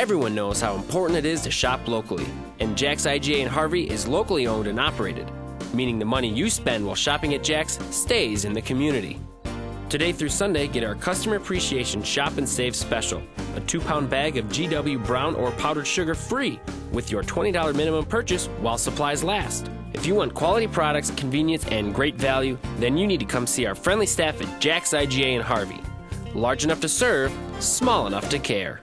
Everyone knows how important it is to shop locally, and Jack's IGA in Harvey is locally owned and operated, meaning the money you spend while shopping at Jack's stays in the community. Today through Sunday, get our Customer Appreciation Shop and Save special a two pound bag of GW brown or powdered sugar free with your $20 minimum purchase while supplies last. If you want quality products, convenience, and great value, then you need to come see our friendly staff at Jack's IGA in Harvey. Large enough to serve, small enough to care.